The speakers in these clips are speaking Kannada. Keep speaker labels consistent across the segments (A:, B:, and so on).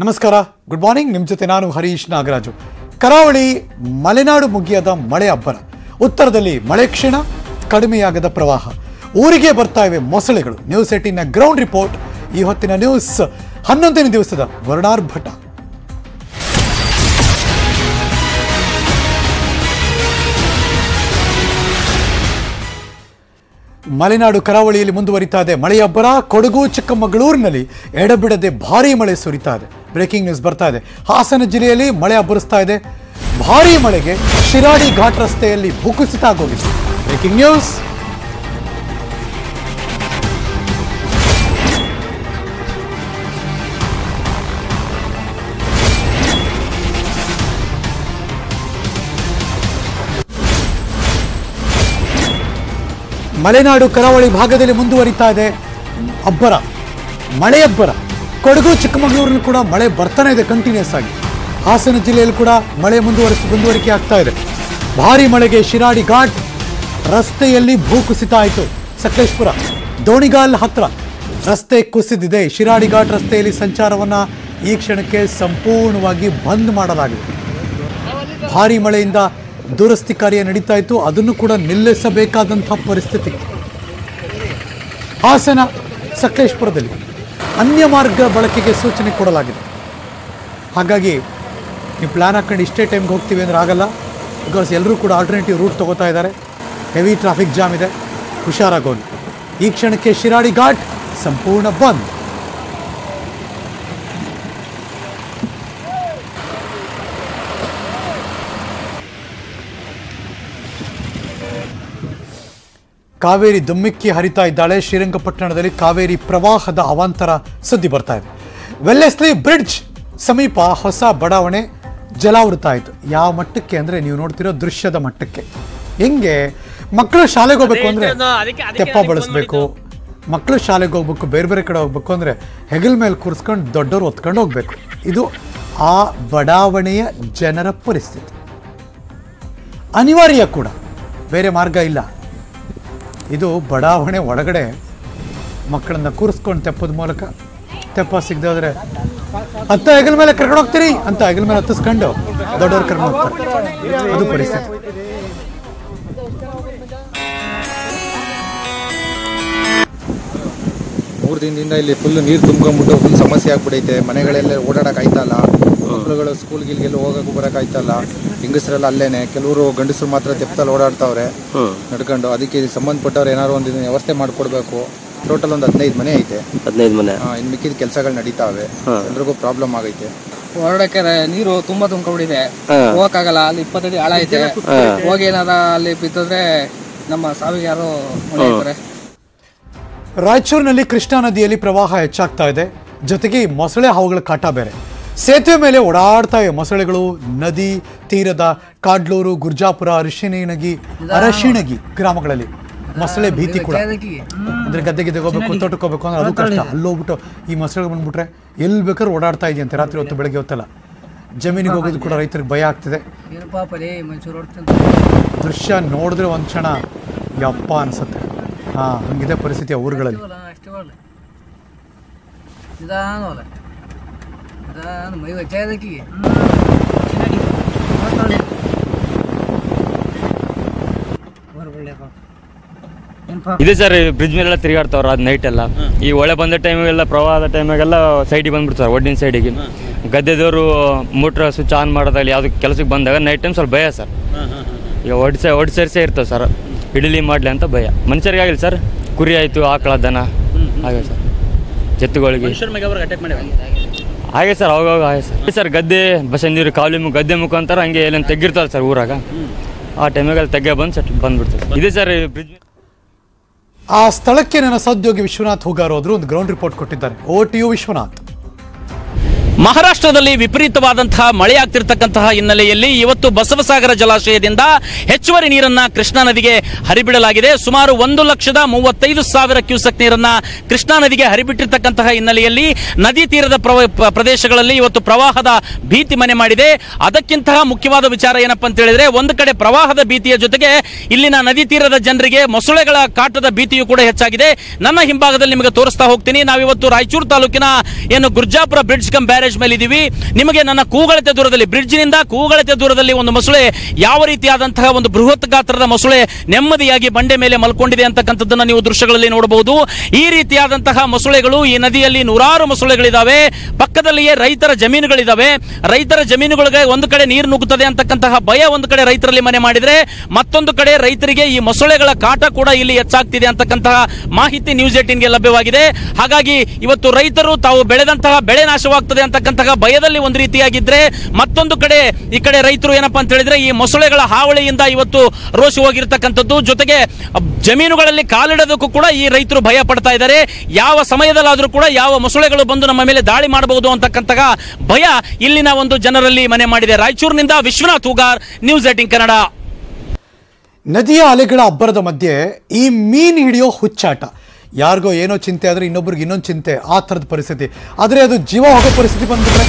A: ನಮಸ್ಕಾರ. ಗುಡ್ ಮಾರ್ನಿಂಗ್ ನಿಮ್ಮ ಜೊತೆ ನಾನು ಹರೀಶ್ ನಾಗರಾಜು. ಕರಾವಳಿ ಮಲೆನಾಡು ಮುಗಿಯದ ಮಳೆ ಅಬ್ಬರ. ಉತ್ತರದಲ್ಲಿ ಮಳೆ ಕ್ಷೀಣ, ಕಡಿಮೆಯಾಗದ ಪ್ರವಾಹ. ಊರಿಗೆ ಬರ್ತಾ ಇವೆ ಮೊಸಳೆಗಳು. ನ್ಯೂಸ್ ಏಟಿನ ಗ್ರೌಂಡ್ ರಿಪೋರ್ಟ್ ಈ ಹೊತ್ತಿನ ನ್ಯೂಸ್ ಹನ್ನೊಂದನೇ ದಿವಸದ ವರ್ಣಾರ್ಭಟ ಮಲೆನಾಡು ಕರಾವಳಿಯಲ್ಲಿ ಮುಂದುವರಿತಾ ಇದೆ ಮಳೆಯಬ್ಬರ. ಕೊಡಗು, ಚಿಕ್ಕಮಗಳೂರಿನಲ್ಲಿ ಎಡಬಿಡದೆ ಭಾರೀ ಮಳೆ ಸುರಿತಾ ಇದೆ. ಬ್ರೇಕಿಂಗ್ ನ್ಯೂಸ್ ಬರ್ತಾ ಇದೆ. ಹಾಸನ ಜಿಲ್ಲೆಯಲ್ಲಿ ಮಳೆ ಅಬ್ಬರಿಸ್ತಾ ಇದೆ. ಭಾರಿ ಮಳೆಗೆ ಶಿರಾಡಿ ಘಾಟ್ ರಸ್ತೆಯಲ್ಲಿ ಭೂಕುಸಿತ ಆಗೋಗಿದೆ ಬ್ರೇಕಿಂಗ್ ನ್ಯೂಸ್. ಮಲೆನಾಡು ಕರಾವಳಿ ಭಾಗದಲ್ಲಿ ಮುಂದುವರಿತಾ ಇದೆ. ಅಬ್ಬರ, ಮಳೆಯಬ್ಬರ. ಕೊಡಗು, ಚಿಕ್ಕಮಗಳೂರಿನಲ್ಲಿ ಕೂಡ ಮಳೆ ಬರ್ತಾನೆ ಇದೆ ಕಂಟಿನ್ಯೂಸ್ ಆಗಿ. ಹಾಸನ ಜಿಲ್ಲೆಯಲ್ಲಿ ಕೂಡ ಮಳೆ ಮುಂದುವರಿಸಿ ಮುಂದುವರಿಕೆ ಆಗ್ತಾ ಇದೆ. ಭಾರಿ ಮಳೆಗೆ ಶಿರಾಡಿ ಘಾಟ್ ರಸ್ತೆಯಲ್ಲಿ ಭೂಕುಸಿತ ಆಯಿತು. ಸಕಲೇಶ್ಪುರ, ದೋಣಿಗಾಲ್ ಹತ್ರ ರಸ್ತೆ ಕುಸಿದಿದೆ. ಶಿರಾಡಿ ಘಾಟ್ ರಸ್ತೆಯಲ್ಲಿ ಸಂಚಾರವನ್ನು ಈ ಕ್ಷಣಕ್ಕೆ ಸಂಪೂರ್ಣವಾಗಿ ಬಂದ್ ಮಾಡಲಾಗಿದೆ. ಭಾರಿ ಮಳೆಯಿಂದ ದುರಸ್ತಿ ಕಾರ್ಯ ನಡೀತಾ ಇತ್ತು. ಅದನ್ನು ಕೂಡ ನಿಲ್ಲಿಸಬೇಕಾದಂಥ ಪರಿಸ್ಥಿತಿ. ಹಾಸನ, ಸಕಲೇಶ್ಪುರದಲ್ಲಿ ಅನ್ಯ ಮಾರ್ಗ ಬಳಕೆಗೆ ಸೂಚನೆ ಕೊಡಲಾಗಿದೆ. ಹಾಗಾಗಿ ನೀವು ಪ್ಲ್ಯಾನ್ ಹಾಕ್ಕೊಂಡು ಇಷ್ಟೇ ಟೈಮ್ಗೆ ಹೋಗ್ತೀವಿ ಅಂದ್ರೆ ಆಗಲ್ಲ. ಬಿಕಾಸ್ ಎಲ್ಲರೂ ಕೂಡ ಆಲ್ಟರ್ನೇಟಿವ್ ರೂಟ್ ತಗೋತಾ ಇದ್ದಾರೆ. ಹೆವಿ ಟ್ರಾಫಿಕ್ ಜಾಮ್ ಇದೆ. ಹುಷಾರಾಗೋದು ಈ ಕ್ಷಣಕ್ಕೆ ಶಿರಾಡಿ ಘಾಟ್ ಸಂಪೂರ್ಣ ಬಂದ್. ಕಾವೇರಿ ದುಮ್ಮಿಕ್ಕಿ ಹರಿತಾ ಇದ್ದಾಳೆ. ಶ್ರೀರಂಗಪಟ್ಟಣದಲ್ಲಿ ಕಾವೇರಿ ಪ್ರವಾಹದ ಅವಾಂತರ ಸುದ್ದಿ ಬರ್ತಾ ಇದೆ. ವೆಲ್ಲೆಸ್ಲಿ ಬ್ರಿಡ್ಜ್ ಸಮೀಪ ಹೊಸ ಬಡಾವಣೆ ಜಲಾವೃತ ಆಯಿತು. ಯಾವ ಮಟ್ಟಕ್ಕೆ ಅಂದರೆ ನೀವು ನೋಡ್ತಿರೋ ದೃಶ್ಯದ ಮಟ್ಟಕ್ಕೆ. ಹೆಂಗೆ ಮಕ್ಕಳು ಶಾಲೆಗೆ ಹೋಗ್ಬೇಕು ಅಂದರೆ ತೆಪ್ಪ ಬಳಸಬೇಕು. ಮಕ್ಕಳು ಶಾಲೆಗೆ ಹೋಗ್ಬೇಕು ಬೇರೆ ಬೇರೆ ಕಡೆ ಹೋಗ್ಬೇಕು ಅಂದರೆ ಹೆಗಲ್ ಮೇಲೆ ಕೂರಿಸ್ಕೊಂಡು ದೊಡ್ಡವರು ಹೊತ್ಕೊಂಡು ಹೋಗ್ಬೇಕು. ಇದು ಆ ಬಡಾವಣೆಯ ಜನರ ಪರಿಸ್ಥಿತಿ. ಅನಿವಾರ್ಯ ಕೂಡ. ಬೇರೆ ಮಾರ್ಗ ಇಲ್ಲ. ಇದು ಬಡಾವಣೆ ಒಳಗಡೆ ಮಕ್ಕಳನ್ನ ಕೂರಿಸ್ಕೊಂಡು ತೆಪ್ಪದ ಮೂಲಕ. ತೆಪ್ಪ ಸಿಗದೆ ಹತ್ತ ಹೆಗಲ ಮೇಲೆ ಕರ್ಕೊಂಡು ಹೋಗ್ತೀರಿ? ಅಂತ ಹೆಗಲ ಮೇಲೆ ಹತ್ತಿಸ್ಕೊಂಡು ದೊಡ್ಡವ್ರು ಕರ್ಕೊಂಡು ಹೋಗ್ತಾರೆ. ಅದು ಪರಿಸ್ಥಿತಿ.
B: ಮೂರು ದಿನದಿಂದ ಇಲ್ಲಿ ಫುಲ್ ನೀರು ತುಂಬ್ಕೊಂಡ್ಬಿಟ್ಟು ಫುಲ್ ಸಮಸ್ಯೆ ಆಗ್ಬಿಟ್ಟೈತೆ ಮನೆಗಳೆಲ್ಲ ಓಡಾಡಕ್ ಆಯ್ತಲ್ಲ? ಮಕ್ಕಳುಗಳು ಸ್ಕೂಲ್ ಗಿಲ್ಗೆಲ್ಲ ಹೋಗಕ್ಕೆ ಬರಕ್ ಆಯ್ತಲ್ಲ? ಹೆಂಗಸರೆಲ್ಲ ಅಲ್ಲೇನೆ. ಕೆಲವರು ಗಂಡಸರು ಮಾತ್ರ ತೆಪ್ಪದಲ್ಲಿ ಓಡಾಡ್ತಾವ್ರೆ. ನಡ್ಕೊಂಡು. ಅದಕ್ಕೆ ಸಂಬಂಧಪಟ್ಟವ್ರು ಏನಾದ್ರು ಒಂದು ವ್ಯವಸ್ಥೆ ಮಾಡ್ಕೊಡ್ಬೇಕು. ಟೋಟಲ್ ಒಂದು ಹದಿನೈದು ಮನೆ ಐತೆ.
C: ಹದಿನೈದು ಮನೆ.
B: ಆ, ಇನ್ ಮಿಕ್ಕಿದ ಕೆಲಸಗಳು ನಡೀತಾವೆ. ಎಲ್ರಿಗೂ ಪ್ರಾಬ್ಲಮ್ ಆಗೈತೆ.
D: ಹೊರಡಕ್ಕೆ ನೀರು ತುಂಬಾ ತುಂಬ್ಕೊಂಡ್ಬಿಟ್ಟಿದೆ ಹೋಗಕ್ಕಾಗಲ್ಲ. ಅಲ್ಲಿ ಇಪ್ಪತ್ತಡಿ ಆಳ ಐತೆ. ಹೋಗಿ ಏನಾರ ಅಲ್ಲಿ ಬಿದ್ದಿದ್ರೆ ನಮ್ಮ ಸಾವಿಗೆ ಯಾರು
A: ರಾಯಚೂರಿನಲ್ಲಿ ಕೃಷ್ಣಾ ನದಿಯಲ್ಲಿ ಪ್ರವಾಹ ಹೆಚ್ಚಾಗ್ತಾ ಇದೆ. ಜೊತೆಗೆ ಮೊಸಳೆ ಹಾವುಗಳ ಕಾಟ ಬೇರೆ. ಸೇತುವೆ ಮೇಲೆ ಓಡಾಡ್ತಾ ಇವೆ ಮೊಸಳೆಗಳು. ನದಿ ತೀರದ ಕಾಡ್ಲೂರು ಗುರ್ಜಾಪುರ ಅರಿಶಿಣಗಿ ಅರಶಿಣಗಿ ಗ್ರಾಮಗಳಲ್ಲಿ ಮೊಸಳೆ ಭೀತಿ ಕೂಡ. ಅಂದ್ರೆ ಗದ್ದೆ ಗಿದ್ದೆಗೆ ಹೋಗ್ಬೇಕು ತೋಟಕ್ಕೆ ಹೋಗ್ಬೇಕು ಅಂದ್ರೆ ಅದು ಕಷ್ಟ. ಅಲ್ಲೋಗ್ಬಿಟ್ಟು ಈ ಮೊಸಳೆ ಬಂದ್ಬಿಟ್ರೆ ಎಲ್ಲಿ ಬೇಕಾದ್ರೂ ಓಡಾಡ್ತಾ ಇದೆಯಂತೆ. ರಾತ್ರಿ ಹೊತ್ತು ಬೆಳಗ್ಗೆ ಹೊತ್ತಲ್ಲ. ಜಮೀನಿಗೆ ಹೋಗೋದು ಕೂಡ ರೈತರಿಗೆ ಭಯ ಆಗ್ತಿದೆ. ದೃಶ್ಯ ನೋಡಿದ್ರೆ ಒಂದು ಕ್ಷಣ ಯಪ್ಪ ಅನ್ಸುತ್ತೆ. ಹಾ ಹಂಗಿದೆ ಪರಿಸ್ಥಿತಿ ಆ ಊರುಗಳಲ್ಲಿ.
D: ಅಷ್ಟೇ ಬರಲ್ಲ ನಿಧಾನ ಅಲ್ಲ ನಿಧಾನ ಮೈ ವಚ್ಚಾಯದಕ್ಕಿಗೆ
C: ಇದೆ ಸರ್ ಬ್ರಿಡ್ಜ್ ಮೇಲೆಲ್ಲ ತಿರುಗಾಡ್ತಾವ್ರ ಅದು ನೈಟ್ ಎಲ್ಲ. ಈ ಒಳೆ ಬಂದ ಟೈಮಿಗೆಲ್ಲ ಪ್ರವಾಹದ ಟೈಮಾಗೆಲ್ಲ ಸೈಡಿಗೆ ಬಂದ್ಬಿಡ್ತಾರೆ ಒಡ್ಡಿನ ಸೈಡಿಗೆ ಗದ್ದೆದವರು ಮೋಟ್ರ್ ಸ್ವಿಚ್ ಆನ್ ಮಾಡೋದಾಗಲಿ ಯಾವ್ದು ಕೆಲಸಕ್ಕೆ ಬಂದಾಗ ನೈಟ್ ಟೈಮ್ ಸ್ವಲ್ಪ ಭಯ ಸರ್. ಈಗ ಒಡ್ಸೆ ಒಡ್ಸರಿಸೇ ಇರ್ತಾವ ಸೇರಿಸೇ ಇರ್ತವೆ ಸರ್. ಇಡಲಿ ಮಾಡಲಿ ಅಂತ ಭಯ. ಮನುಷ್ಯರಿಗೆ ಆಗಿಲ್ಲ ಸರ್. ಕುರಿ ಆಯಿತು ಆಕಳ ದನ. ಹಾಗೆ ಸರ್. ಜತ್ತುಗಳಿಗೆ ಹಾಗೆ ಸರ್ ಅವಾಗ ಹಾಗೆ ಸರ್. ಸರ್ ಗದ್ದೆ ಬಸಂದಿರು ಕಾವಲಿ ಮುಖ ಗದ್ದೆ ಮುಖಾಂತರ ಹಂಗೆ ಎಲ್ಲೇನು ತೆಗ್ಗಿರ್ತಾರೆ ಸರ್ ಊರಾಗ. ಆ ಟೈಮಿಗೆ ಅಲ್ಲಿ ತೆಗ್ಗೆ ಬಂದು ಸಟ್ ಬಂದ್ಬಿಡ್ತಾರೆ ಇದೆ ಸರ್ ಬ್ರಿಡ್ಜ್
A: ಆ ಸ್ಥಳಕ್ಕೆ ನನ್ನ ಸದ್ಯೋಗಿ ವಿಶ್ವನಾಥ್ ಹೂಗಾರೋದ್ರು ಒಂದು ಗ್ರೌಂಡ್ ರಿಪೋರ್ಟ್ ಕೊಟ್ಟಿದ್ದಾರೆ. Over to you Vishwanath.
E: ಮಹಾರಾಷ್ಟ್ರದಲ್ಲಿ ವಿಪರೀತವಾದಂತಹ ಮಳೆಯಾಗ್ತಿರ್ತಕ್ಕಂತಹ ಹಿನ್ನೆಲೆಯಲ್ಲಿ ಇವತ್ತು ಬಸವಸಾಗರ ಜಲಾಶಯದಿಂದ ಹೆಚ್ಚುವರಿ ನೀರನ್ನ ಕೃಷ್ಣಾ ನದಿಗೆ ಹರಿಬಿಡಲಾಗಿದೆ. ಸುಮಾರು ಒಂದು ಲಕ್ಷದ ಮೂವತ್ತೈದು ಸಾವಿರ ಕ್ಯೂಸೆಕ್ ನೀರನ್ನ ಕೃಷ್ಣಾ ನದಿಗೆ ಹರಿಬಿಟ್ಟಿರ್ತಕ್ಕಂತಹ ಹಿನ್ನೆಲೆಯಲ್ಲಿ ನದಿ ತೀರದ ಪ್ರದೇಶಗಳಲ್ಲಿ ಇವತ್ತು ಪ್ರವಾಹದ ಭೀತಿ ಮನೆ ಮಾಡಿದೆ. ಅದಕ್ಕಿಂತ ಮುಖ್ಯವಾದ ವಿಚಾರ ಏನಪ್ಪಾ ಅಂತ ಹೇಳಿದ್ರೆ ಒಂದು ಕಡೆ ಪ್ರವಾಹದ ಭೀತಿಯ ಜೊತೆಗೆ ಇಲ್ಲಿನ ನದಿ ತೀರದ ಜನರಿಗೆ ಮೊಸಳೆಗಳ ಕಾಟದ ಭೀತಿಯು ಕೂಡ ಹೆಚ್ಚಾಗಿದೆ. ನನ್ನ ಹಿಂಭಾಗದಲ್ಲಿ ನಿಮಗೆ ತೋರಿಸ್ತಾ ಹೋಗ್ತೀನಿ. ನಾವಿವತ್ತು ರಾಯಚೂರು ತಾಲೂಕಿನ ಏನು Gurjapur bridge cum barrage barrage ಮೇಲೆ ಇದೀವಿ ನಿಮಗೆ ನನ್ನ ಕೂಗಳತೆ ದೂರದಲ್ಲಿ ಬ್ರಿಡ್ಜ್ನಿಂದ ಕೂಗಳತೆ ದೂರದಲ್ಲಿ ಒಂದು ಮೊಸಳೆ ಯಾವ ರೀತಿಯಾದಂತಹ ಒಂದು ಬೃಹತ್ ಗಾತ್ರದ ಮೊಸಳೆ ನೆಮ್ಮದಿಯಾಗಿ ಬಂಡೆ ಮೇಲೆ ಮಲ್ಕೊಂಡಿದೆ ಅಂತಕ್ಕಂಥದ್ದನ್ನ ನೀವು ದೃಶ್ಯಗಳಲ್ಲಿ ನೋಡಬಹುದು. ಈ ರೀತಿಯಾದಂತಹ ಮೊಸಳೆಗಳು ಈ ನದಿಯಲ್ಲಿ ನೂರಾರು ಮೊಸಳೆಗಳಿದಾವೆ. ಪಕ್ಕದಲ್ಲಿಯೇ ರೈತರ ಜಮೀನುಗಳಿದಾವೆ. ರೈತರ ಜಮೀನುಗಳಿಗೆ ಒಂದು ಕಡೆ ನೀರು ನುಗ್ಗುತ್ತದೆ ಅಂತಕ್ಕಂತಹ ಭಯ ಒಂದು ಕಡೆ ರೈತರಲ್ಲಿ ಮನೆ ಮಾಡಿದ್ರೆ, ಮತ್ತೊಂದು ಕಡೆ ರೈತರಿಗೆ ಈ ಮೊಸಳೆಗಳ ಕಾಟ ಕೂಡ ಇಲ್ಲಿ ಹೆಚ್ಚಾಗ್ತಿದೆ ಅಂತಕ್ಕಂತಹ ಮಾಹಿತಿ ನ್ಯೂಸ್ ಏಟಿನ್ಗೆ ಲಭ್ಯವಾಗಿದೆ. ಹಾಗಾಗಿ ಇವತ್ತು ರೈತರು ತಾವು ಬೆಳೆದಂತಹ ಬೆಳೆ ನಾಶವಾಗ್ತದೆ ಅಂತಕ್ಕಂತಹ ಭಯದಲ್ಲಿ ಒಂದು ರೀತಿಯಾಗಿದ್ರೆ ಮತ್ತೊಂದು ಕಡೆ ಈ ಕಡೆ ರೈತರು ಏನಪ್ಪಾ ಅಂತ ಹೇಳಿದ್ರೆ ಈ ಮೊಸಳೆಗಳ ಹಾವಳಿಯಿಂದ ಇವತ್ತು ರೋಷ ಹೋಗಿರ್ತಕ್ಕಂಥದ್ದು. ಜೊತೆಗೆ ಜಮೀನುಗಳಲ್ಲಿ ಕಾಲಿಡೋದಕ್ಕೂ ಕೂಡ ಈ ರೈತರು ಭಯ ಪಡ್ತಾ ಇದ್ದಾರೆ. ಯಾವ ಸಮಯದಲ್ಲಾದ್ರೂ ಕೂಡ ಯಾವ ಮೊಸಳೆಗಳು ಬಂದು ನಮ್ಮ ಮೇಲೆ ದಾಳಿ ಮಾಡಬಹುದು ಅಂತಕ್ಕಂತಹ ಭಯ ಇಲ್ಲಿನ ಒಂದು ಜನರಲ್ಲಿ ಮನೆ ಮಾಡಿದೆ. ರಾಯಚೂರಿನಿಂದ ವಿಶ್ವನಾಥ್ ಉಗಾರ್, ನ್ಯೂಸ್ ಏಟಿಂಗ್ ಕನ್ನಡ.
A: ನದಿಯ ಅಲೆಗಳ ಅಬ್ಬರದ ಮಧ್ಯೆ ಈ ಮೀನು ಹಿಡಿಯೋ ಹುಚ್ಚಾಟ. ಯಾರಿಗೋ ಏನೋ ಚಿಂತೆ ಆದರೆ ಇನ್ನೊಬ್ರಿಗೆ ಇನ್ನೊಂದು ಚಿಂತೆ, ಆ ಥರದ ಪರಿಸ್ಥಿತಿ. ಆದರೆ ಅದು ಜೀವ ಹೋಗೋ ಪರಿಸ್ಥಿತಿ ಬಂದ್ಬಿಟ್ರೆ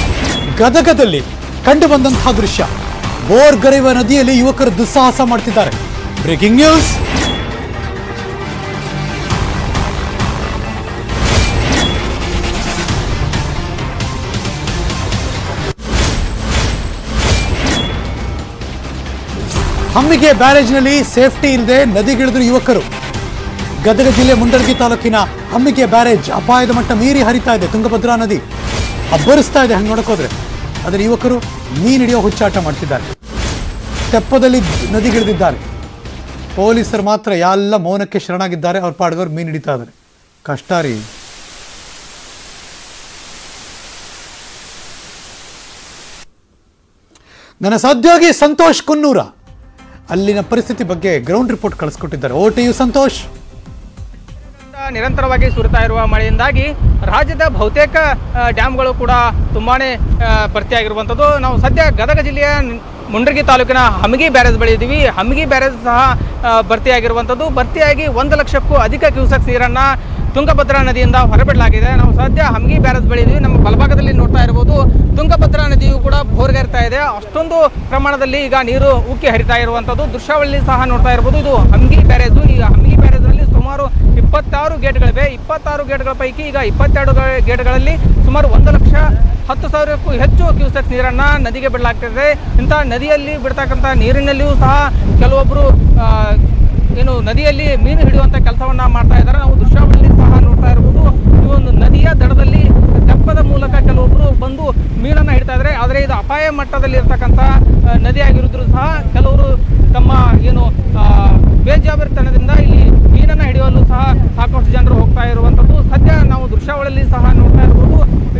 A: ಗದಗದಲ್ಲಿ ಕಂಡು ಬಂದಂತಹ ದೃಶ್ಯ. ಬೋರ್ಗರೆಯುವ ನದಿಯಲ್ಲಿ ಯುವಕರು ದುಸ್ಸಾಹಸ ಮಾಡ್ತಿದ್ದಾರೆ. ಬ್ರೇಕಿಂಗ್ ನ್ಯೂಸ್ ಹಮ್ಮಿಗೆ ಬ್ಯಾರೇಜ್ನಲ್ಲಿ ಸೇಫ್ಟಿ ಇಲ್ಲದೆ ನದಿಗಿಳಿದ್ರು ಯುವಕರು. ಗದಗ ಜಿಲ್ಲೆ ಮುಂಡರಗಿ ತಾಲೂಕಿನ ಹಮ್ಮಿಗೆ ಬ್ಯಾರೇಜ್ ಅಪಾಯದ ಮಟ್ಟ ಮೀರಿ ಹರಿತಾ ಇದೆ. ತುಂಗಭದ್ರಾ ನದಿ ಅಬ್ಬರಿಸ್ತಾ ಇದೆ. ಹಂಗೆ ನೋಡಕೋದ್ರೆ ಆದರೆ ಯುವಕರು ಮೀನು ಹಿಡಿಯೋ ಹುಚ್ಚಾಟ ಮಾಡ್ತಿದ್ದಾರೆ. ತೆಪ್ಪದಲ್ಲಿ ನದಿಗಿಳಿದಿದ್ದಾರೆ ಪೊಲೀಸರು ಮಾತ್ರ ಎಲ್ಲ ಮೌನಕ್ಕೆ ಶರಣಾಗಿದ್ದಾರೆ. ಅವ್ರ ಪಾಡ್ಗವ್ರು ಮೀನು ಹಿಡಿತಾ ಇದ್ದಾರೆ. ಕಷ್ಟ ರೀ. ನನ್ನ ಸಹೋದ್ಯೋಗಿ ಸಂತೋಷ್ ಕುನ್ನೂರ. ಅಲ್ಲಿನ ಪರಿಸ್ಥಿತಿ ಬಗ್ಗೆ ಗ್ರೌಂಡ್ ರಿಪೋರ್ಟ್ ಕಳಿಸ್ಕೊಟ್ಟಿದ್ದಾರೆ. Over to you Santosh.
D: ನಿರಂತರವಾಗಿ ಸುರಿತಾ ಇರುವ ಮಳೆಯಿಂದಾಗಿ ರಾಜ್ಯದ ಬಹುತೇಕ ಡ್ಯಾಮ್ಗಳು ಕೂಡ ತುಂಬಾ ಭರ್ತಿಯಾಗಿರುವಂಥದ್ದು. ನಾವು ಸದ್ಯ ಗದಗ ಜಿಲ್ಲೆಯ ಮುಂಡರ್ಗಿ ತಾಲೂಕಿನ ಹಮಗಿ ಬ್ಯಾರೇಜ್ ಬಳಿ ಇದ್ದೀವಿ. ಹಮಗಿ ಬ್ಯಾರೇಜ್ ಸಹ ಭರ್ತಿಯಾಗಿರುವಂಥದ್ದು. ಭರ್ತಿಯಾಗಿ ಒಂದು ಲಕ್ಷಕ್ಕೂ ಅಧಿಕ ಕ್ಯೂಸಕ್ ನೀರನ್ನು ತುಂಗಭದ್ರಾ ನದಿಯಿಂದ ಹೊರಬಿಡಲಾಗಿದೆ. ನಾವು ಸದ್ಯ ಹಮಗಿ ಬ್ಯಾರೇಜ್ ಬಳಿ ಇದ್ದೀವಿ. ನಮ್ಮ ಬಲಭಾಗದಲ್ಲಿ ನೋಡ್ತಾ ಇರಬಹುದು ತುಂಗಭದ್ರಾ ನದಿಯು ಕೂಡ ಭೋರ್ಗೇರ್ತಾ ಇದೆ. ಅಷ್ಟೊಂದು ಪ್ರಮಾಣದಲ್ಲಿ ಈಗ ನೀರು ಉಕ್ಕಿ ಹರಿತಾ ಇರುವಂಥದ್ದು. ದೃಶ್ಯಾವಳಿ ಸಹ ನೋಡ್ತಾ ಇರಬಹುದು ಇದು ಹಮಗಿ ಬ್ಯಾರೇಜು. ಈ ಹಮಗಿ ಬ್ಯಾರೇಜ್ನಲ್ಲಿ ಸುಮಾರು ಇಪ್ಪತ್ತಾರು ಗೇಟ್ಗಳಿವೆ. ಇಪ್ಪತ್ತಾರು ಗೇಟ್ಗಳ ಪೈಕಿ ಈಗ ಇಪ್ಪತ್ತೆರಡು ಗೇಟ್ಗಳಲ್ಲಿ ಸುಮಾರು ಒಂದು ಲಕ್ಷ ಹತ್ತು ಸಾವಿರಕ್ಕೂ ಹೆಚ್ಚು ಕ್ಯೂಸೆಕ್ಸ್ ನೀರನ್ನು ನದಿಗೆ ಬಿಡಲಾಗ್ತದೆ. ಇಂಥ ನದಿಯಲ್ಲಿ ಬಿಡ್ತಕ್ಕಂಥ ನೀರಿನಲ್ಲಿಯೂ ಸಹ ಕೆಲವೊಬ್ಬರು ಏನು ನದಿಯಲ್ಲಿ ಮೀನು ಹಿಡಿಯುವಂಥ ಕೆಲಸವನ್ನು ಮಾಡ್ತಾ ಇದ್ದಾರೆ. ನಾವು ದೃಶ್ಯಾವಳಿಯಲ್ಲಿ ಸಹ ನೋಡ್ತಾ ಇರ್ಬೋದು, ಈ ಒಂದು ನದಿಯ ದಡದಲ್ಲಿ ತೆಪ್ಪದ ಮೂಲಕ ಕೆಲವೊಬ್ಬರು ಬಂದು ಮೀನನ್ನು ಹಿಡಿತಾ ಇದ್ದಾರೆ. ಆದರೆ ಇದು ಅಪಾಯ ಮಟ್ಟದಲ್ಲಿ ಇರ್ತಕ್ಕಂಥ ನದಿಯಾಗಿರೋದ್ರೂ ಸಹ ಕೆಲವರು ತಮ್ಮ, ಏನು ಬೇಜವಾಬ್ದಾರಿತನದಿಂದ ಇಲ್ಲಿ ಮೀನನ್ನು ಹಿಡಿಯಲು ಸಹ ಸಾಕಷ್ಟು ಜನರು ಹೋಗ್ತಾ ಇರುವಂಥದ್ದು ಸದ್ಯ ನಾವು ದೃಶ್ಯಾವಳಿಯಲ್ಲಿ ಸಹ ನೋಡ್ತಾ ಇರ್ಬೋದು.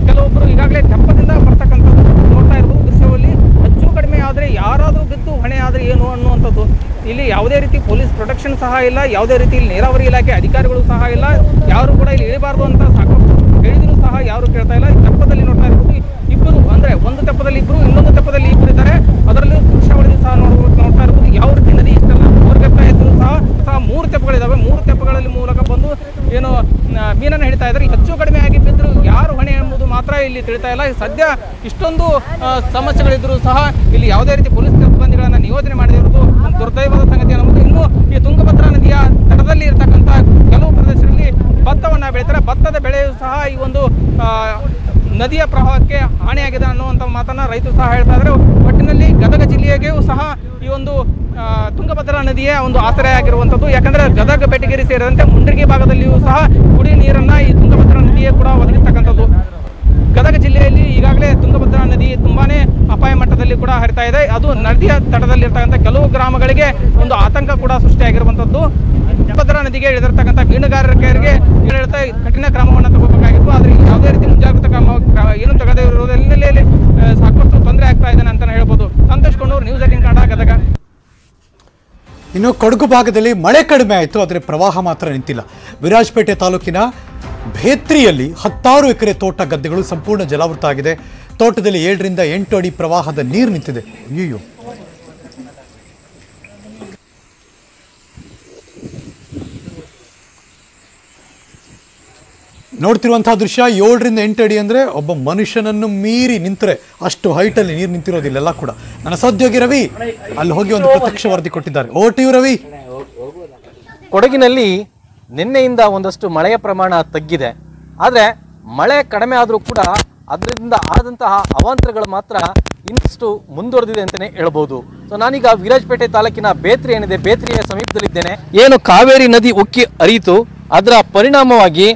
D: ಕೆಲವೊಬ್ಬರು ಈಗಾಗಲೇ ತೆಪ್ಪದಿಂದ ಬರ್ತಕ್ಕಂಥದ್ದು ನೋಡ್ತಾ ಇರ್ಬೋದು ದೃಶ್ಯಾವಳಿ. ಹೆಚ್ಚು ಕಡಿಮೆ ಆದರೆ ಯಾರಾದರೂ ಬಿದ್ದು ಹೊಣೆ ಆದರೆ ಏನು ಅನ್ನುವಂಥದ್ದು. ಇಲ್ಲಿ ಯಾವುದೇ ರೀತಿ ಪೊಲೀಸ್ ಪ್ರೊಟೆಕ್ಷನ್ ಸಹ ಇಲ್ಲ. ಯಾವುದೇ ರೀತಿ ಇಲ್ಲಿ ನೀರಾವರಿ ಇಲಾಖೆ ಅಧಿಕಾರಿಗಳು ಸಹ ಇಲ್ಲ. ಯಾರು ಕೂಡ ಇಲ್ಲಿ ಇಳಿಬಾರ್ದು ಅಂತ ಸಾಕಷ್ಟು ಹೇಳಿದ್ರು ಸಹ ಯಾರು ಕೇಳ್ತಾ ಇಲ್ಲ ಈ ತೆಪ್ಪದಲ್ಲಿ ನೋಡ್ತಾ ಇರ್ಬೋದು ಇಬ್ಬರು ಅಂದ್ರೆ ಒಂದು ತೆಪ್ಪದಲ್ಲಿ ಇಬ್ಬರು ಇನ್ನೊಂದು ತೆಪ್ಪದಲ್ಲಿ ಇಬ್ಬರು ಇದ್ದಾರೆ ಅದರಲ್ಲೂ ದೃಶ್ಯಾವಳಿ ಸಹ ನೋಡ್ಬೋದು ನೋಡ್ತಾ ಇರ್ಬೋದು ಯಾವ ರೀತಿ ನದಿ ಇಷ್ಟೆಲ್ಲ ಹೊರಗತ್ತಾ ಇದ್ರು ಸಹ ಸಹ ಮೂರು ತೆಪ್ಪಗಳಿದಾವೆ ಮೂರು ತೆಪ್ಪಗಳಲ್ಲಿ ಮೂಲಕ ಬಂದು ಏನು ಆ, ಮೀನನ್ನು ಹಿಡಿತಾ ಇದ್ದಾರೆ ಹೆಚ್ಚು ಕಡಿಮೆ ಆಗಿ ಬಿದ್ದರು ಯಾರು ಹೊಣೆ ಎಂಬುದು ಮಾತ್ರ ಇಲ್ಲಿ ತಿಳಿತಾ ಇಲ್ಲ. ಸದ್ಯ ಇಷ್ಟೊಂದು ಸಮಸ್ಯೆಗಳಿದ್ದರೂ ಸಹ ಇಲ್ಲಿ ಯಾವುದೇ ರೀತಿ ಪೊಲೀಸ್ ಸಿಬ್ಬಂದಿಗಳನ್ನು ನಿಯೋಜನೆ ಮಾಡದಿರುವುದು ದುರ್ದೈವದ ಸಂಗತಿ ಅನ್ನಬಹುದು ಇನ್ನು ಈ ತುಂಗಭದ್ರಾ ನದಿಯ ತಟದಲ್ಲಿ ಇರತಕ್ಕಂಥ ಕೆಲವು ಪ್ರದೇಶದಲ್ಲಿ ಭತ್ತವನ್ನು ಬೆಳೀತಾರೆ. ಭತ್ತದ ಬೆಳೆಯು ಸಹ ಈ ಒಂದು ನದಿಯ ಪ್ರವಾಹಕ್ಕೆ ಹಾನಿಯಾಗಿದೆ ಅನ್ನುವಂಥ ಮಾತನ್ನ ರೈತರು ಸಹ ಹೇಳ್ತಾ ಇದ್ದಾರೆ. ಒಟ್ಟಿನಲ್ಲಿ ಗದಗ ಜಿಲ್ಲೆಗೂ ಸಹ ಈ ಒಂದು ತುಂಗಭದ್ರಾ ನದಿಯ ಒಂದು ಆಸರೆ ಆಗಿರುವಂಥದ್ದು. ಯಾಕಂದ್ರೆ ಗದಗ ಬೆಟಗಿರಿ ಸೇರಿದಂತೆ ಮುಂಡ್ರಿಗಿ ಭಾಗದಲ್ಲಿಯೂ ಸಹ ಕುಡಿ ನೀರನ್ನ ಈ ತುಂಗಭದ್ರಾ ನದಿಯೇ ಕೂಡ ಒದಗಿಸ್ತಕ್ಕಂಥದ್ದು. ಗದಗ ಜಿಲ್ಲೆಯಲ್ಲಿ ಈಗಾಗಲೇ ತುಂಗಭದ್ರಾ ನದಿ ತುಂಬಾನೇ ಅಪಾಯ ಮಟ್ಟದಲ್ಲಿ ಕೂಡ ಹರಿತಾ ಇದೆ. ಅದು ನದಿಯ ತಟದಲ್ಲಿರ್ತಕ್ಕಂಥ ಕೆಲವು ಗ್ರಾಮಗಳಿಗೆ ಒಂದು ಆತಂಕ ಕೂಡ ಸೃಷ್ಟಿಯಾಗಿರುವಂಥದ್ದು. ತುಂಗಭದ್ರಾ ನದಿಗೆ ಇಳಿದಿರ್ತಕ್ಕಂಥ ಹೇಳ್ತಾ ಕಠಿಣ ಕ್ರಮವನ್ನು ತಗೋಬೇಕಾಗಿತ್ತು. ಆದರೆ ಯಾವುದೇ ರೀತಿ ಮುಂಜಾಗ್ರತಾ ಕ್ರಮ, ಕ್ರ- ಏನು ತಗದೇ ಇರೋದ್ರ ಹಿನ್ನೆಲೆಯಲ್ಲಿ ಸಾಕಷ್ಟು ತೊಂದರೆ ಆಗ್ತಾ ಇದೆ ಅಂತ ಹೇಳ್ಬೋದು. Santosh Kondur news eighteen Kannada, Gadag.
A: ಇನ್ನು ಕೊಡಗು ಭಾಗದಲ್ಲಿ ಮಳೆ ಕಡಿಮೆ ಆಯಿತು, ಆದರೆ ಪ್ರವಾಹ ಮಾತ್ರ ನಿಂತಿಲ್ಲ. ವಿರಾಜಪೇಟೆ ತಾಲೂಕಿನ ಭೇತ್ರಿಯಲ್ಲಿ ಹತ್ತಾರು ಎಕರೆ ತೋಟ ಗದ್ದೆಗಳು ಸಂಪೂರ್ಣ ಜಲಾವೃತ ಆಗಿದೆ ತೋಟದಲ್ಲಿ ಏಳರಿಂದ ಎಂಟು ಅಡಿ ಪ್ರವಾಹದ ನೀರು ನಿಂತಿದೆ. ಅಯ್ಯೋ ನೋಡ್ತಿರುವಂತಹ ದೃಶ್ಯ, ಏಳರಿಂದ ಎಂಟು ಅಡಿ ಅಂದರೆ ಒಬ್ಬ ಮನುಷ್ಯನನ್ನು ಮೀರಿ ನಿಂತರೆ ಅಷ್ಟು ಹೈಟಲ್ಲಿ ನೀರು ನಿಂತಿರೋದಿಲ್ಲೆಲ್ಲ ಕೂಡ. ನನ್ನ ಸದ್ಯೋಗಿ ರವಿ ಅಲ್ಲಿ ಹೋಗಿ ಒಂದು ಪ್ರತ್ಯಕ್ಷ ವರದಿ ಕೊಟ್ಟಿದ್ದಾರೆ. ಓ ರವಿ.
F: ಕೊಡಗಿನಲ್ಲಿ ನಿನ್ನೆಯಿಂದ ಒಂದಷ್ಟು ಮಳೆಯ ಪ್ರಮಾಣ ತಗ್ಗಿದೆ. ಆದರೆ ಮಳೆ ಕಡಿಮೆ ಆದರೂ ಕೂಡ
G: ಅದರಿಂದ ಆದಂತಹ ಅವಾಂತರಗಳು ಮಾತ್ರ ಇನ್ನಷ್ಟು ಮುಂದುವರೆದಿದೆ ಅಂತಲೇ ಹೇಳ್ಬೋದು. ಸೊ ನಾನೀಗ ವಿರಾಜಪೇಟೆ ತಾಲೂಕಿನ ಬೇತ್ರಿ ಏನಿದೆ, ಬೇತ್ರಿಯ ಸಮೀಪದಲ್ಲಿದ್ದೇನೆ. ಏನು ಕಾವೇರಿ ನದಿ ಉಕ್ಕಿ ಅರಿಯಿತು ಅದರ ಪರಿಣಾಮವಾಗಿ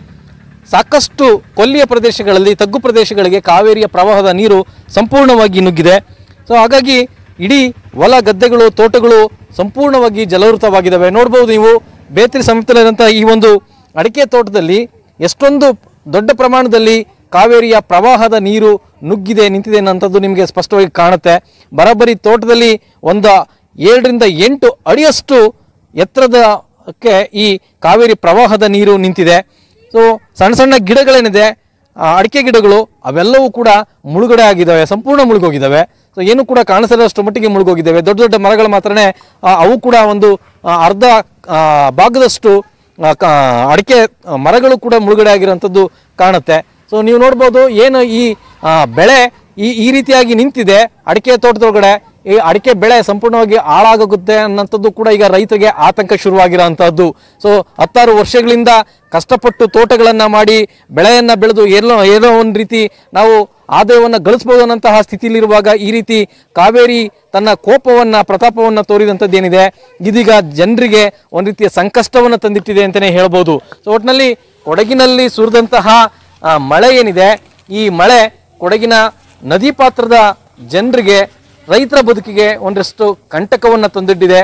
G: ಸಾಕಷ್ಟು ಕೊಲ್ಲಿಯ ಪ್ರದೇಶಗಳಲ್ಲಿ, ತಗ್ಗು ಪ್ರದೇಶಗಳಿಗೆ ಕಾವೇರಿಯ ಪ್ರವಾಹದ ನೀರು ಸಂಪೂರ್ಣವಾಗಿ ನುಗ್ಗಿದೆ. ಸೊ ಹಾಗಾಗಿ ಇಡೀ ಹೊಲ ಗದ್ದೆಗಳು, ತೋಟಗಳು ಸಂಪೂರ್ಣವಾಗಿ ಜಲವೃತವಾಗಿದ್ದಾವೆ. ನೋಡ್ಬೋದು ನೀವು ಬೇತ್ರಿ ಸಮೀಪದಲ್ಲಿರುವಂತಹ ಈ ಒಂದು ಅಡಿಕೆ ತೋಟದಲ್ಲಿ ಎಷ್ಟೊಂದು ದೊಡ್ಡ ಪ್ರಮಾಣದಲ್ಲಿ ಕಾವೇರಿಯ ಪ್ರವಾಹದ ನೀರು ನುಗ್ಗಿದೆ, ನಿಂತಿದೆ ಅನ್ನೋಂಥದ್ದು ನಿಮಗೆ ಸ್ಪಷ್ಟವಾಗಿ ಕಾಣುತ್ತೆ. ಬರೋಬ್ಬರಿ ತೋಟದಲ್ಲಿ ಒಂದು ಏಳರಿಂದ ಎಂಟು ಅಡಿಯಷ್ಟು ಎತ್ತರದಕ್ಕೆ ಈ ಕಾವೇರಿ ಪ್ರವಾಹದ ನೀರು ನಿಂತಿದೆ. ಸೊ ಸಣ್ಣ ಸಣ್ಣ ಗಿಡಗಳೇನಿದೆ ಅಡಿಕೆ ಗಿಡಗಳು, ಅವೆಲ್ಲವೂ ಕೂಡ ಮುಳುಗಡೆ ಆಗಿದ್ದಾವೆ, ಸಂಪೂರ್ಣ ಮುಳುಗೋಗಿದ್ದಾವೆ. ಏನು ಕೂಡ ಕಾಣಿಸದಷ್ಟು ಮಟ್ಟಿಗೆ ಮುಳುಗೋಗಿದ್ದೇವೆ. ದೊಡ್ಡ ದೊಡ್ಡ ಮರಗಳು ಮಾತ್ರನೇ ಅವು ಕೂಡ ಒಂದು ಅರ್ಧ ಭಾಗದಷ್ಟು ಅಡಿಕೆ ಮರಗಳು ಕೂಡ ಮುಳುಗಡೆ ಆಗಿರುವಂಥದ್ದು ಕಾಣುತ್ತೆ. ಸೊ ನೀವು ನೋಡ್ಬೋದು, ಏನು ಈ ಬೆಳೆ ಈ ಈ ರೀತಿಯಾಗಿ ನಿಂತಿದೆ ಅಡಿಕೆ ತೋಟದೊಳಗಡೆ. ಈ ಅಡಿಕೆ ಬೆಳೆ ಸಂಪೂರ್ಣವಾಗಿ ಹಾಳಾಗುತ್ತೆ ಅನ್ನೋಂಥದ್ದು ಕೂಡ ಈಗ ರೈತರಿಗೆ ಆತಂಕ ಶುರುವಾಗಿರೋಂಥದ್ದು. ಸೊ ಹತ್ತಾರು ವರ್ಷಗಳಿಂದ ಕಷ್ಟಪಟ್ಟು ತೋಟಗಳನ್ನು ಮಾಡಿ, ಬೆಳೆಯನ್ನು ಬೆಳೆದು ಏನೋ ಏನೋ ಒಂದು ರೀತಿ ನಾವು ಆದಾಯವನ್ನು ಗಳಿಸ್ಬೋದು ಅನ್ನೋಂತಹ ಸ್ಥಿತಿಯಲ್ಲಿರುವಾಗ ಈ ರೀತಿ ಕಾವೇರಿ ತನ್ನ ಕೋಪವನ್ನು, ಪ್ರತಾಪವನ್ನು ತೋರಿದಂಥದ್ದು ಏನಿದೆ? ಇದೀಗ ಜನರಿಗೆ ಒಂದು ರೀತಿಯ ಸಂಕಷ್ಟವನ್ನು ತಂದಿಟ್ಟಿದೆ ಅಂತಲೇ ಹೇಳ್ಬೋದು. ಸೊ ಒಟ್ಟಿನಲ್ಲಿ ಕೊಡಗಿನಲ್ಲಿ ಸುರಿದಂತಹ ಮಳೆ ಏನಿದೆ? ಈ ಮಳೆ ಕೊಡಗಿನ ನದಿ ಪಾತ್ರದ ಜನರಿಗೆ ರೈತರ ಬದುಕಿಗೆ ಒಂದಷ್ಟು ಕಂಟಕವನ್ನು ತಂದಿಟ್ಟಿದೆ.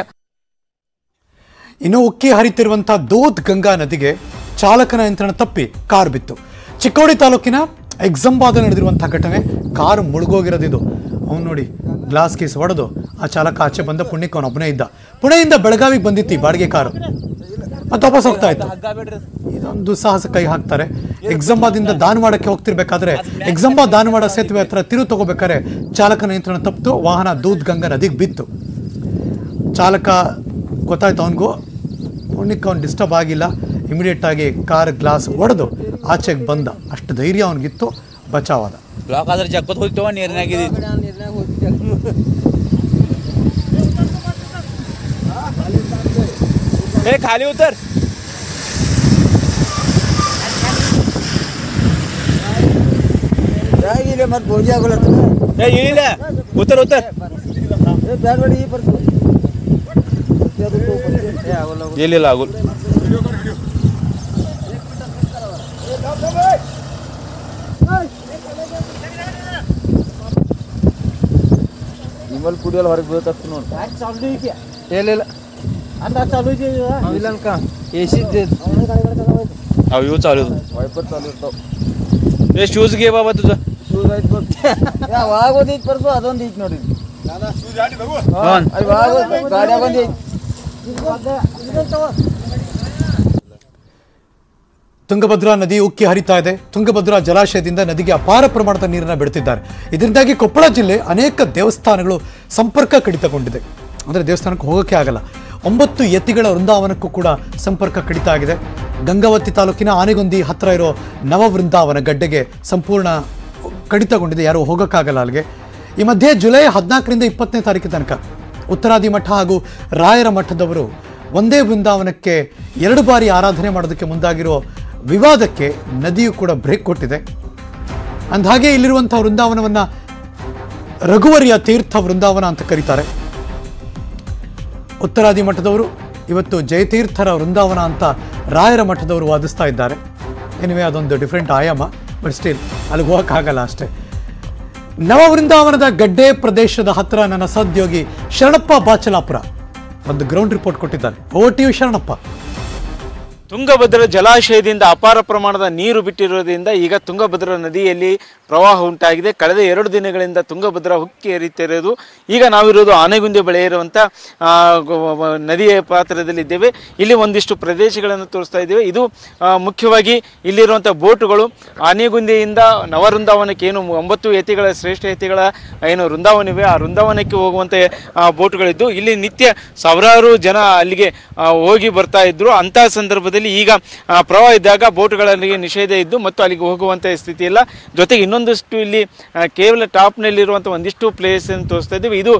A: ಇನ್ನು ಉಕ್ಕಿ ಹರಿತಿರುವಂತಹ ದೋದ್ ಗಂಗಾ ನದಿಗೆ ಚಾಲಕನ ನಿಯಂತ್ರಣ ತಪ್ಪಿ ಕಾರ್ ಬಿತ್ತು. ಚಿಕ್ಕೋಡಿ ತಾಲೂಕಿನ ಎಕ್ಸಂಬಾದ ನಡೆದಿರುವಂತಹ ಘಟನೆ ಕಾರ್ ಮುಳುಗೋಗಿರೋದಿದು ಅವನು ನೋಡಿ ಗ್ಲಾಸ್ ಕೇಸ್ ಹೊಡೆದು ಆ ಚಾಲಕ ಆಚೆ ಬಂದ ಪುಣ್ಯಕ್ಕೆ ಅವನು ಒಬ್ಬನೇ ಇದ್ದ. ಪುಣೆಯಿಂದ ಬೆಳಗಾವಿಗೆ ಬಂದಿತ್ತು ಈ ಬಾಡಿಗೆ ಕಾರು. ಮತ್ತೆ ವಾಪಸ್ ಹೋಗ್ತಾ ಇತ್ತು. ಇದೊಂದು ಸಾಹಸ ಕೈ ಹಾಕ್ತಾರೆ. ಎಕ್ಸಂಬಾದಿಂದ ದಾನವಾಡಕ್ಕೆ ಹೋಗ್ತಿರ್ಬೇಕಾದ್ರೆ ಎಕ್ಸಂಬಾ ದಾನವಾಡ ಸೇತುವೆ ಹತ್ರ ತಿರು ತಗೋಬೇಕಾದ್ರೆ ಚಾಲಕನ ನಿಯಂತ್ರಣ ತಪ್ಪಿತು ವಾಹನ ದೂದ್ ಗಂಗಾ ನದಿಗೆ ಬಿತ್ತು. ಚಾಲಕ ಗೊತ್ತಾಯ್ತು ಅವನಿಗೂ ಪುಣ್ಯಕ್ಕೆ ಅವ್ನು ಡಿಸ್ಟರ್ಬ್ ಆಗಿಲ್ಲ. ಇಮಿಡಿಯೇಟ್ ಆಗಿ ಕಾರ್ ಗ್ಲಾಸ್ ಒಡೆದು ಆಚೆಗೆ ಬಂದ. ಅಷ್ಟು ಧೈರ್ಯ ಅವನಿಗಿತ್ತು ಬಚಾವಾದ.
F: ಬ್ಲಾಕ್ ಆದ್ರೆ ಜಕ್ಕತ್ ಹೋಗ್ತೇವ ನೀರ್ನಾಗಿದ್ದು हे खाली उतर हे इळीला उतर उतर गेलेलं लागून ನಿಮ್ಮಲ್ಲಿ ಕುಡಿಯಲ್ಲ ಹೊರಗೆ ಬೀಳ್ತಕ್ಕ ನೋಡಿ
G: ಇಲ್ಲ
F: अहो येऊ चालू
H: ವೈಪರ್ ಚಾಲು ಇರ್ತಾವ
F: ए शूज घे बाबा तुझं
H: ಆಗೋದೈತಿ ಪರ್ಸು ಅದೊಂದು ಐತಿ ನೋಡ್ರಿ
F: ಹ್ಞೂ.
H: ಗಾಡ್ಯಾಗ ಒಂದು ಐತಿ?
A: ತುಂಗಭದ್ರಾ ನದಿ ಉಕ್ಕಿ ಹರಿತಾ ಇದೆ. ತುಂಗಭದ್ರಾ ಜಲಾಶಯದಿಂದ ನದಿಗೆ ಅಪಾರ ಪ್ರಮಾಣದ ನೀರನ್ನು ಬಿಡುತ್ತಿದ್ದಾರೆ ಇದರಿಂದಾಗಿ ಕೊಪ್ಪಳ ಜಿಲ್ಲೆ ಅನೇಕ ದೇವಸ್ಥಾನಗಳು ಸಂಪರ್ಕ ಕಡಿತಗೊಂಡಿದೆ. ಅಂದರೆ ದೇವಸ್ಥಾನಕ್ಕೆ ಹೋಗೋಕ್ಕೆ ಆಗಲ್ಲ. ಒಂಬತ್ತು ಯತಿಗಳ ವೃಂದಾವನಕ್ಕೂ ಕೂಡ ಸಂಪರ್ಕ ಕಡಿತ ಆಗಿದೆ. ಗಂಗಾವತಿ ತಾಲೂಕಿನ ಆನೆಗೊಂದಿ ಹತ್ತಿರ ಇರೋ ನವ ವೃಂದಾವನ ಗಡ್ಡೆಗೆ ಸಂಪೂರ್ಣ ಕಡಿತಗೊಂಡಿದೆ. ಯಾರೂ ಹೋಗೋಕ್ಕಾಗಲ್ಲ ಅಲ್ಲಿಗೆ. ಈ ಮಧ್ಯೆ ಜುಲೈ ಹದಿನಾಲ್ಕರಿಂದ ಇಪ್ಪತ್ತನೇ ತಾರೀಕು ತನಕ ಉತ್ತರಾದಿ ಮಠ ಹಾಗೂ ರಾಯರ ಮಠದವರು ಒಂದೇ ಬೃಂದಾವನಕ್ಕೆ ಎರಡು ಬಾರಿ ಆರಾಧನೆ ಮಾಡೋದಕ್ಕೆ ಮುಂದಾಗಿರೋ ವಿವಾದಕ್ಕೆ ನದಿಯು ಕೂಡ ಬ್ರೇಕ್ ಕೊಟ್ಟಿದೆ. ಅಂದಹಾಗೆ ಇಲ್ಲಿರುವಂಥ ವೃಂದಾವನವನ್ನು ರಘುವರಿಯ ತೀರ್ಥ ವೃಂದಾವನ ಅಂತ ಕರೀತಾರೆ. ಉತ್ತರಾದಿ ಮಠದವರು ಇವತ್ತು ಜಯತೀರ್ಥರ ವೃಂದಾವನ ಅಂತ ರಾಯರ ಮಠದವರು ವಾದಿಸ್ತಾ ಇದ್ದಾರೆ. ಎನಿವೆ ಅದೊಂದು ಡಿಫ್ರೆಂಟ್ ಆಯಾಮ. ಬಟ್ ಸ್ಟಿಲ್ ಅಲ್ಲಿಗೆ ಹೋಗೋಕ್ಕಾಗಲ್ಲ ಅಷ್ಟೇ. ನವ ವೃಂದಾವನದ ಗಡ್ಡೆ ಪ್ರದೇಶದ ಹತ್ತಿರ ನನ್ನ ಸಹೋದ್ಯೋಗಿ ಶರಣಪ್ಪ ಬಾಚಲಾಪುರ. ಒಂದು ಗ್ರೌಂಡ್ ರಿಪೋರ್ಟ್ ಕೊಟ್ಟಿದ್ದಾರೆ ಓ ಟಿ ಶರಣಪ್ಪ.
F: ತುಂಗಭದ್ರಾ ಜಲಾಶಯದಿಂದ ಅಪಾರ ಪ್ರಮಾಣದ ನೀರು ಬಿಟ್ಟಿರುವುದರಿಂದ ಈಗ ತುಂಗಭದ್ರಾ ನದಿಯಲ್ಲಿ ಪ್ರವಾಹ ಉಂಟಾಗಿದೆ. ಕಳೆದ ಎರಡು ದಿನಗಳಿಂದ ತುಂಗಭದ್ರಾ ಹುಕ್ಕಿ ಹರಿತಿರೋದು ಈಗ ನಾವಿರೋದು ಆನೆಗುಂದಿ ಬಳಿ ಇರುವಂಥ ನದಿಯ ಪಾತ್ರದಲ್ಲಿದ್ದೇವೆ ಇಲ್ಲಿ ಒಂದಿಷ್ಟು ಪ್ರದೇಶಗಳನ್ನು ತೋರಿಸ್ತಾ ಇದ್ದೇವೆ. ಇದು ಮುಖ್ಯವಾಗಿ ಇಲ್ಲಿರುವಂಥ ಬೋಟುಗಳು. ಆನೆಗುಂದಿಯಿಂದ ನವವೃಂದಾವನಕ್ಕೆ ಏನು ಒಂಬತ್ತು ಯತಿಗಳ, ಶ್ರೇಷ್ಠ ಯತಿಗಳ, ಏನು ವೃಂದಾವನವಿವೆ ಆ ವೃಂದಾವನಕ್ಕೆ ಹೋಗುವಂಥ ಬೋಟುಗಳಿದ್ದು. ಇಲ್ಲಿ ನಿತ್ಯ ಸಾವಿರಾರು ಜನ ಅಲ್ಲಿಗೆ ಹೋಗಿ ಬರ್ತಾ ಇದ್ದರು ಅಂತಹ ಸಂದರ್ಭದಲ್ಲಿ ಸಂದರ್ಭದಲ್ಲಿ ಈಗ ಪ್ರವಾಹ ಇದ್ದಾಗ ಬೋಟ್ಗಳಲ್ಲಿ ನಿಷೇಧ ಇದ್ದು ಮತ್ತು ಅಲ್ಲಿಗೆ ಹೋಗುವಂತಹ ಸ್ಥಿತಿ ಇಲ್ಲ. ಜೊತೆಗೆ ಇನ್ನೊಂದಷ್ಟು ಇಲ್ಲಿ ಕೇವಲ ಟಾಪ್ನಲ್ಲಿ ಟಾಪ್ನಲ್ಲಿರುವಂಥ ಒಂದಿಷ್ಟು ಪ್ಲೇಸ್ ಅನ್ನು ತೋರಿಸ್ತಾ ಇದ್ದೀವಿ. ಇದು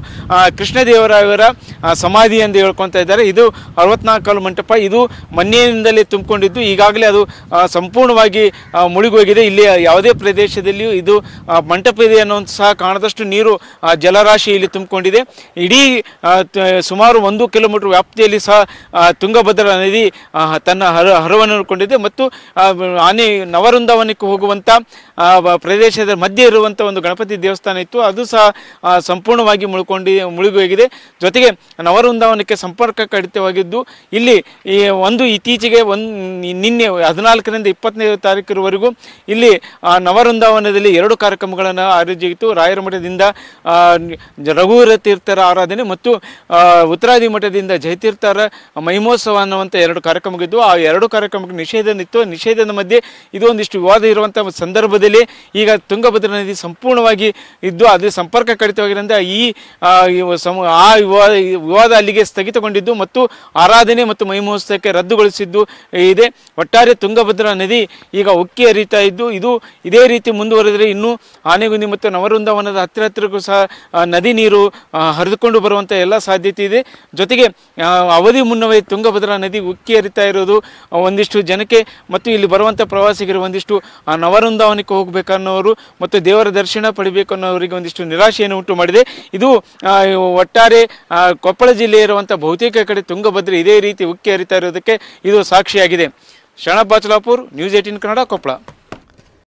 F: ಕೃಷ್ಣದೇವರಾಯವರ ಸಮಾಧಿ ಎಂದು ಹೇಳ್ಕೊಂತ ಇದ್ದಾರೆ. ಇದು ಅರವತ್ನಾಲ್ಕು ಮಂಟಪ. ಇದು ಮಣ್ಣಿನಿಂದಲೇ ತುಂಬಿಕೊಂಡಿದ್ದು. ಈಗಾಗಲೇ ಅದು ಸಂಪೂರ್ಣವಾಗಿ ಮುಳುಗಿ ಮುಳುಗೋಗಿದೆ. ಇಲ್ಲಿ ಯಾವುದೇ ಪ್ರದೇಶದಲ್ಲಿಯೂ ಇದು ಮಂಟಪ ಇದೆ ಅನ್ನೋದು ಸಹ ಕಾಣದಷ್ಟು ನೀರು ಜಲರಾಶಿ ಇಲ್ಲಿ ತುಂಬಿಕೊಂಡಿದೆ. ಇಡೀ ಸುಮಾರು ಒಂದು ಕಿಲೋಮೀಟರ್ ವ್ಯಾಪ್ತಿಯಲ್ಲಿ ಸಹ ತುಂಗಭದ್ರಾ ನದಿ ತನ್ನ ಹರ ಹರವನ್ನು ಕೊಂಡಿದೆ ಮತ್ತು ಆನೆ ನವವೃಂದಾವನಕ್ಕೆ ಹೋಗುವಂಥ ಪ್ರದೇಶದ ಮಧ್ಯೆ ಇರುವಂಥ ಒಂದು ಗಣಪತಿ ದೇವಸ್ಥಾನ ಇತ್ತು. ಅದು ಸಹ ಸಂಪೂರ್ಣವಾಗಿ ಮುಳ್ಕೊಂಡು, ಮುಳುಗೋಗಿದೆ. ಜೊತೆಗೆ ನವವೃಂದಾವನಕ್ಕೆ ಸಂಪರ್ಕ ಕಡಿತವಾಗಿದ್ದು, ಇಲ್ಲಿ ಈ ಒಂದು ಇತ್ತೀಚೆಗೆ ಒಂದು ನಿನ್ನೆ ಹದಿನಾಲ್ಕರಿಂದ ಇಪ್ಪತ್ತನೇ ತಾರೀಕರವರೆಗೂ ಇಲ್ಲಿ ನವವೃಂದಾವನದಲ್ಲಿ ಎರಡು ಕಾರ್ಯಕ್ರಮಗಳನ್ನು ಆಯೋಜಿಸಿತು ರಾಯರ ಮಠದಿಂದ ರಘುವೀರ ತೀರ್ಥರ ಆರಾಧನೆ ಮತ್ತು ಉತ್ತರಾದಿ ಮಠದಿಂದ ಜಯತೀರ್ಥರ ಮಹಿಮೋತ್ಸವ ಅನ್ನುವಂಥ ಎರಡು ಕಾರ್ಯಕ್ರಮಗಳಿದ್ದು, ಆ ಎರಡು ಕಾರ್ಯಕ್ರಮಕ್ಕೆ ನಿಷೇಧ ಇತ್ತು. ನಿಷೇಧದ ಮಧ್ಯೆ ಇದು ಒಂದಿಷ್ಟು ವಿವಾದ ಇರುವಂಥ ಸಂದರ್ಭದಲ್ಲಿ ಈಗ ತುಂಗಭದ್ರಾ ನದಿ ಸಂಪೂರ್ಣವಾಗಿ ಇದ್ದು ಅದು ಸಂಪರ್ಕ ಕಡಿತವಾಗಿರೋದ್ರಿಂದ ಈ ಸಮ- ಆ ವಿವಾದ ವಿವಾದ ಅಲ್ಲಿಗೆ ಸ್ಥಗಿತಗೊಂಡಿದ್ದು ಮತ್ತು ಆರಾಧನೆ ಮತ್ತು ಮಹಿಮೋತ್ಸವಕ್ಕೆ ರದ್ದುಗೊಳಿಸಿದ್ದು ಇದೆ. ಒಟ್ಟಾರೆ ತುಂಗಭದ್ರಾ ನದಿ ಈಗ ಉಕ್ಕಿ ಹರಿತಾ ಇದ್ದು, ಇದು ಇದೇ ರೀತಿ ಮುಂದುವರೆದರೆ ಇನ್ನೂ ಆನೆಗುಂದಿ ಮತ್ತು ನವವೃಂದಾವನದ ಹತ್ತಿರ ಹತ್ತಿರಕ್ಕೂ ಸಹ ನದಿ ನೀರು ಹರಿದುಕೊಂಡು ಬರುವಂಥ ಎಲ್ಲ ಸಾಧ್ಯತೆ ಇದೆ. ಜೊತೆಗೆ ಅವಧಿ ಮುನ್ನವೇ ತುಂಗಭದ್ರಾ ನದಿ ಉಕ್ಕಿ ಹರಿತಾ ಇರೋದು ಒಂದಿಷ್ಟು ಜನಕ್ಕೆ ಮತ್ತು ಇಲ್ಲಿ ಬರುವಂಥ ಪ್ರವಾಸಿಗರು ಒಂದಿಷ್ಟು ಆ, ನವರುಂದಾವನಕ್ಕೆ ಹೋಗಬೇಕನ್ನೋರು ಮತ್ತು ದೇವರ ದರ್ಶನ ಪಡಿಬೇಕು ಅನ್ನೋರಿಗೆ ಒಂದಿಷ್ಟು ನಿರಾಶೆಯನ್ನು ಉಂಟು ಮಾಡಿದೆ. ಇದು ಒಟ್ಟಾರೆ ಕೊಪ್ಪಳ ಜಿಲ್ಲೆ ಇರುವಂಥ ಬಹುತೇಕ ಕಡೆ ತುಂಗಭದ್ರೆ ಇದೇ ರೀತಿ ಉಕ್ಕಿ ಹರಿತಾ ಇರೋದಕ್ಕೆ ಇದು ಸಾಕ್ಷಿಯಾಗಿದೆ. Sharanappa Bachalapur news eighteen Kannada Koppal.